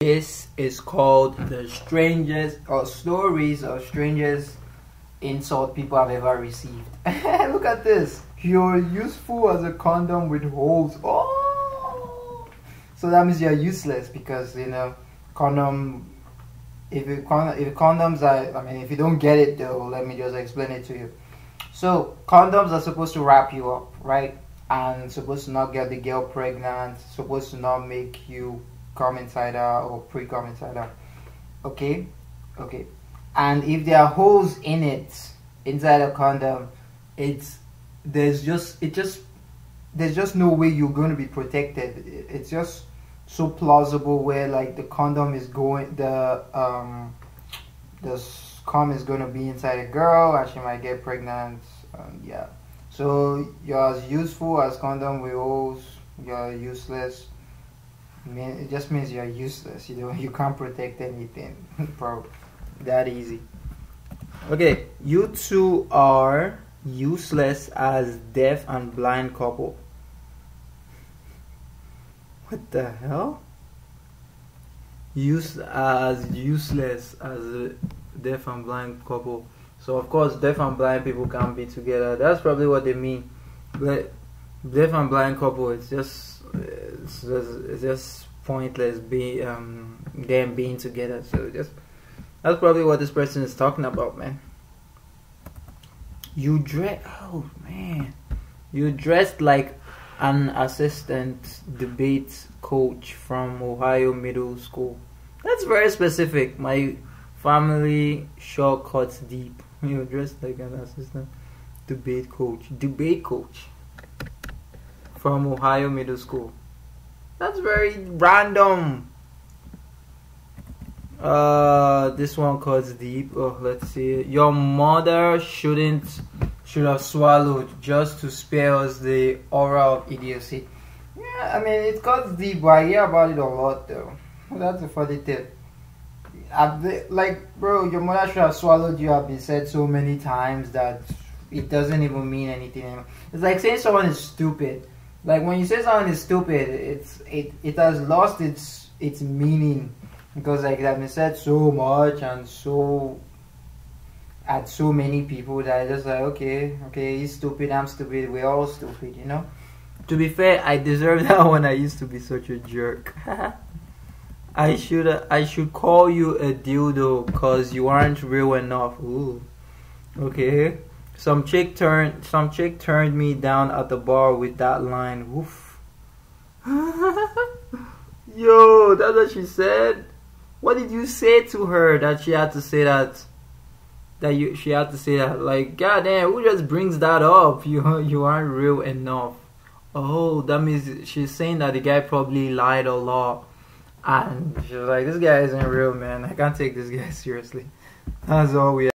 This is called the strangest or stories of strangest insult people have ever received. Look at this. You're useful as a condom with holes. Oh, so that means you're useless because you know condom. If you if condoms are, I mean, if you don't get it though, let me just explain it to you. So condoms are supposed to wrap you up, right? And supposed to not get the girl pregnant. Supposed to not make you come inside or pre-come inside her. Okay, okay. And if there are holes in it, inside a condom, it's there's just it just there's just no way you're going to be protected. It's just so plausible where like the condom is going the um the condom is going to be inside a girl and she might get pregnant. Um, yeah. So you're as useful as condom with holes. You're useless it just means you're useless. You know, you can't protect anything, bro. That easy. Okay, you two are useless as deaf and blind couple. What the hell? Use as useless as a deaf and blind couple. So of course, deaf and blind people can't be together. That's probably what they mean. But and blind couple, it's just it's just, it's just pointless be um them being together. So just that's probably what this person is talking about, man. You dress, oh man, you dressed like an assistant debate coach from Ohio Middle School. That's very specific. My family sure cuts deep. You dressed like an assistant debate coach. Debate coach from Ohio Middle School. That's very random. Uh, this one cuts deep. Oh, let's see. Your mother shouldn't should have swallowed just to spare us the aura of idiocy. Yeah, I mean it cuts deep. But I hear about it a lot though. That's a funny tip. Like, bro, your mother should have swallowed you. Have been said so many times that it doesn't even mean anything anymore. It's like saying someone is stupid like when you say something is stupid, it's it it has lost its its meaning because like that been said so much and so at so many people that I just like okay okay he's stupid I'm stupid we're all stupid you know. To be fair, I deserve that when I used to be such a jerk. I should uh, I should call you a dildo because you aren't real enough. Ooh. Okay. Some chick turned some chick turned me down at the bar with that line. Woof. Yo, that's what she said. What did you say to her that she had to say that? That you she had to say that like goddamn who just brings that up? You you aren't real enough. Oh, that means she's saying that the guy probably lied a lot. And she's like, this guy isn't real, man. I can't take this guy seriously. That's all we